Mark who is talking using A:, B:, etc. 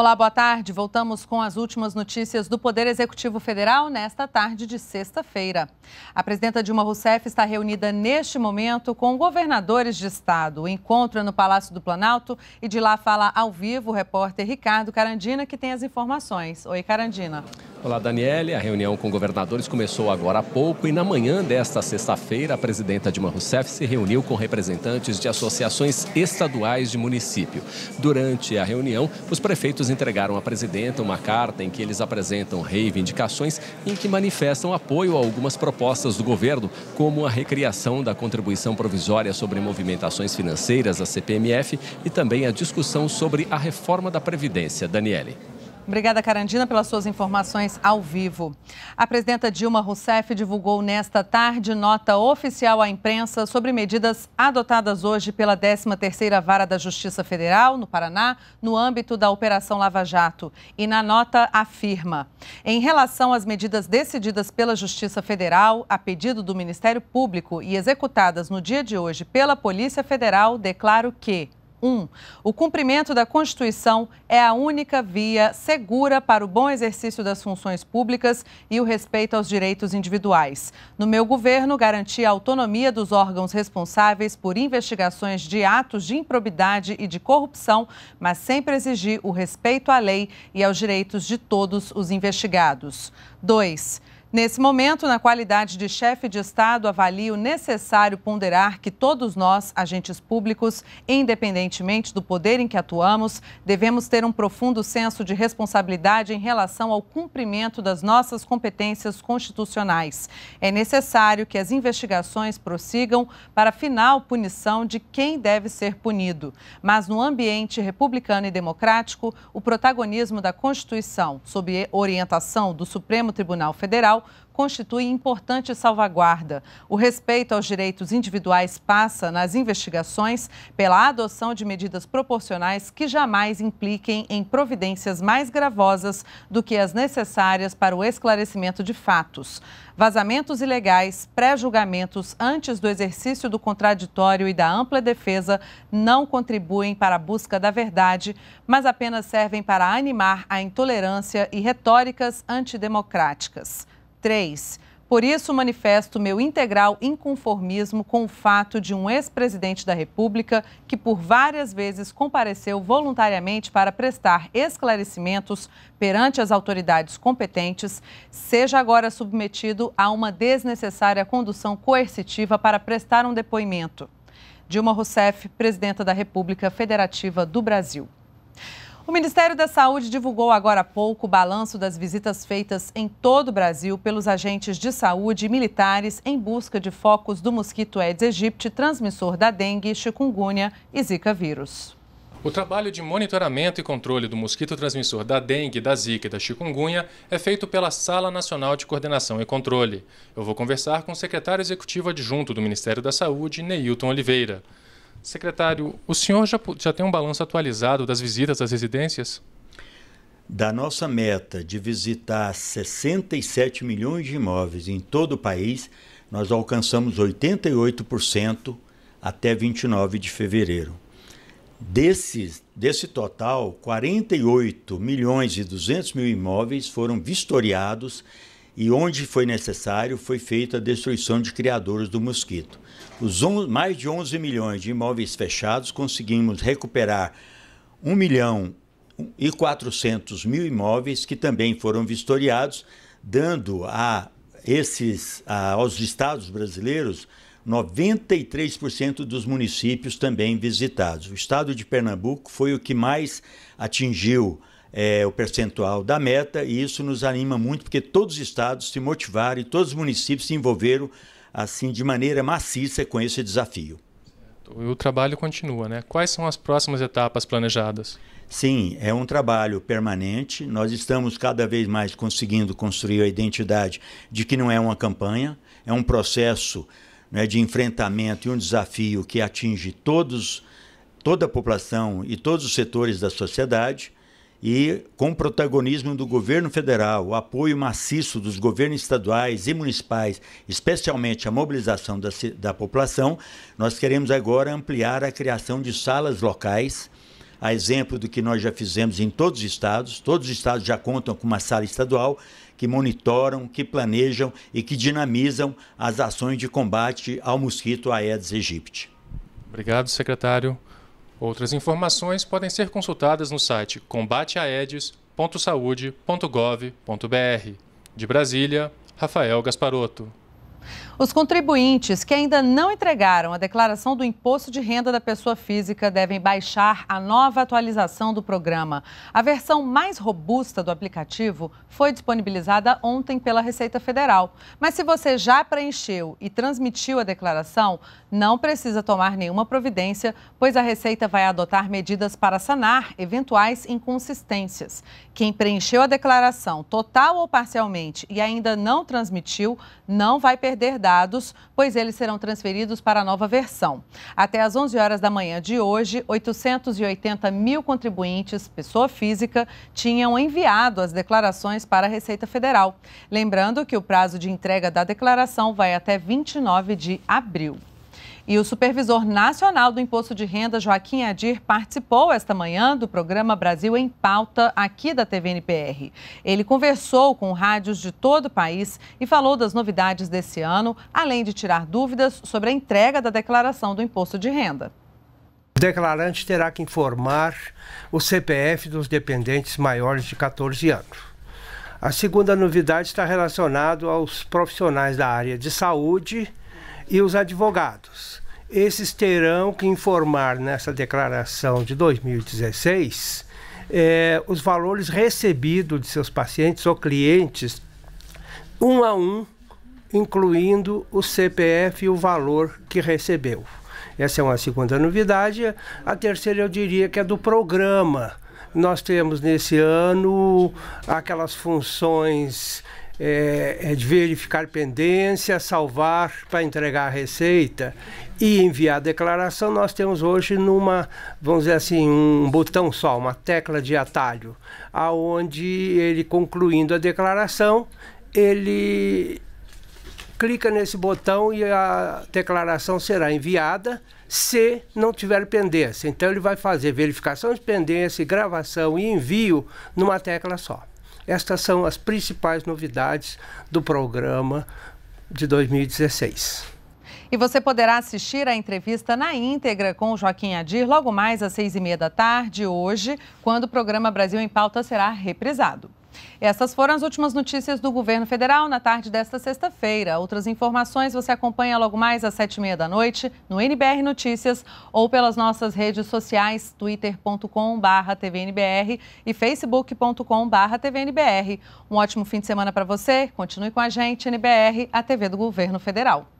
A: Olá, boa tarde. Voltamos com as últimas notícias do Poder Executivo Federal nesta tarde de sexta-feira. A presidenta Dilma Rousseff está reunida neste momento com governadores de estado. O encontro é no Palácio do Planalto e de lá fala ao vivo o repórter Ricardo Carandina, que tem as informações. Oi, Carandina.
B: Olá, Daniele. A reunião com governadores começou agora há pouco e na manhã desta sexta-feira, a presidenta Dilma Rousseff se reuniu com representantes de associações estaduais de município. Durante a reunião, os prefeitos entregaram à presidenta uma carta em que eles apresentam reivindicações em que manifestam apoio a algumas propostas do governo, como a recriação da contribuição provisória sobre movimentações financeiras, a CPMF, e também a discussão sobre a reforma da Previdência. Daniele.
A: Obrigada, Carandina, pelas suas informações ao vivo. A presidenta Dilma Rousseff divulgou nesta tarde nota oficial à imprensa sobre medidas adotadas hoje pela 13ª Vara da Justiça Federal, no Paraná, no âmbito da Operação Lava Jato. E na nota afirma, em relação às medidas decididas pela Justiça Federal, a pedido do Ministério Público e executadas no dia de hoje pela Polícia Federal, declaro que 1. Um, o cumprimento da Constituição é a única via segura para o bom exercício das funções públicas e o respeito aos direitos individuais. No meu governo, garanti a autonomia dos órgãos responsáveis por investigações de atos de improbidade e de corrupção, mas sempre exigi o respeito à lei e aos direitos de todos os investigados. 2. Nesse momento, na qualidade de chefe de Estado, avalio necessário ponderar que todos nós, agentes públicos, independentemente do poder em que atuamos, devemos ter um profundo senso de responsabilidade em relação ao cumprimento das nossas competências constitucionais. É necessário que as investigações prossigam para final punição de quem deve ser punido. Mas no ambiente republicano e democrático, o protagonismo da Constituição, sob orientação do Supremo Tribunal Federal, constitui importante salvaguarda. O respeito aos direitos individuais passa, nas investigações, pela adoção de medidas proporcionais que jamais impliquem em providências mais gravosas do que as necessárias para o esclarecimento de fatos. Vazamentos ilegais, pré-julgamentos antes do exercício do contraditório e da ampla defesa não contribuem para a busca da verdade, mas apenas servem para animar a intolerância e retóricas antidemocráticas. 3. Por isso, manifesto meu integral inconformismo com o fato de um ex-presidente da República, que por várias vezes compareceu voluntariamente para prestar esclarecimentos perante as autoridades competentes, seja agora submetido a uma desnecessária condução coercitiva para prestar um depoimento. Dilma Rousseff, presidenta da República Federativa do Brasil. O Ministério da Saúde divulgou agora há pouco o balanço das visitas feitas em todo o Brasil pelos agentes de saúde e militares em busca de focos do mosquito Aedes aegypti, transmissor da dengue, chikungunya e zika vírus.
C: O trabalho de monitoramento e controle do mosquito transmissor da dengue, da zika e da chikungunya é feito pela Sala Nacional de Coordenação e Controle. Eu vou conversar com o secretário executivo adjunto do Ministério da Saúde, Neilton Oliveira. Secretário, o senhor já, já tem um balanço atualizado das visitas às residências?
D: Da nossa meta de visitar 67 milhões de imóveis em todo o país, nós alcançamos 88% até 29 de fevereiro. Desse, desse total, 48 milhões e 200 mil imóveis foram vistoriados e onde foi necessário foi feita a destruição de criadores do mosquito. Os on, mais de 11 milhões de imóveis fechados conseguimos recuperar 1 milhão e 400 mil imóveis que também foram vistoriados, dando a esses a, aos estados brasileiros 93% dos municípios também visitados. O estado de Pernambuco foi o que mais atingiu é, o percentual da meta e isso nos anima muito porque todos os estados se motivaram e todos os municípios se envolveram assim de maneira maciça com esse desafio.
C: O trabalho continua, né? Quais são as próximas etapas planejadas?
D: Sim, é um trabalho permanente. Nós estamos cada vez mais conseguindo construir a identidade de que não é uma campanha, é um processo né, de enfrentamento e um desafio que atinge todos, toda a população e todos os setores da sociedade e com protagonismo do governo federal, o apoio maciço dos governos estaduais e municipais, especialmente a mobilização da, da população, nós queremos agora ampliar a criação de salas locais a exemplo do que nós já fizemos em todos os estados. Todos os estados já contam com uma sala estadual que monitoram, que planejam e que dinamizam as ações de combate ao mosquito Aedes aegypti.
C: Obrigado, secretário. Outras informações podem ser consultadas no site combateaedes.saude.gov.br. De Brasília, Rafael Gasparotto.
A: Os contribuintes que ainda não entregaram a declaração do imposto de renda da pessoa física devem baixar a nova atualização do programa. A versão mais robusta do aplicativo foi disponibilizada ontem pela Receita Federal. Mas se você já preencheu e transmitiu a declaração, não precisa tomar nenhuma providência, pois a Receita vai adotar medidas para sanar eventuais inconsistências. Quem preencheu a declaração total ou parcialmente e ainda não transmitiu, não vai perder dados dados, pois eles serão transferidos para a nova versão. Até às 11 horas da manhã de hoje, 880 mil contribuintes, pessoa física, tinham enviado as declarações para a Receita Federal. Lembrando que o prazo de entrega da declaração vai até 29 de abril. E o supervisor nacional do Imposto de Renda, Joaquim Adir, participou esta manhã do programa Brasil em Pauta, aqui da TVNPR. Ele conversou com rádios de todo o país e falou das novidades desse ano, além de tirar dúvidas sobre a entrega da declaração do Imposto de Renda.
E: O declarante terá que informar o CPF dos dependentes maiores de 14 anos. A segunda novidade está relacionada aos profissionais da área de saúde e os advogados. Esses terão que informar nessa declaração de 2016 é, os valores recebidos de seus pacientes ou clientes, um a um, incluindo o CPF e o valor que recebeu. Essa é uma segunda novidade. A terceira, eu diria que é do programa. Nós temos nesse ano aquelas funções é, é de verificar pendência, salvar para entregar a receita e enviar a declaração, nós temos hoje numa, vamos dizer assim, um botão só, uma tecla de atalho, aonde ele concluindo a declaração, ele clica nesse botão e a declaração será enviada se não tiver pendência. Então ele vai fazer verificação de pendência, gravação e envio numa tecla só. Estas são as principais novidades do programa de 2016.
A: E você poderá assistir a entrevista na íntegra com Joaquim Adir logo mais às seis e meia da tarde, hoje, quando o programa Brasil em Pauta será reprisado. Essas foram as últimas notícias do governo federal na tarde desta sexta-feira. Outras informações você acompanha logo mais às sete e meia da noite no NBR Notícias ou pelas nossas redes sociais twitter.com.br tvnbr e facebook.com.br tvnbr. Um ótimo fim de semana para você. Continue com a gente, NBR, a TV do Governo Federal.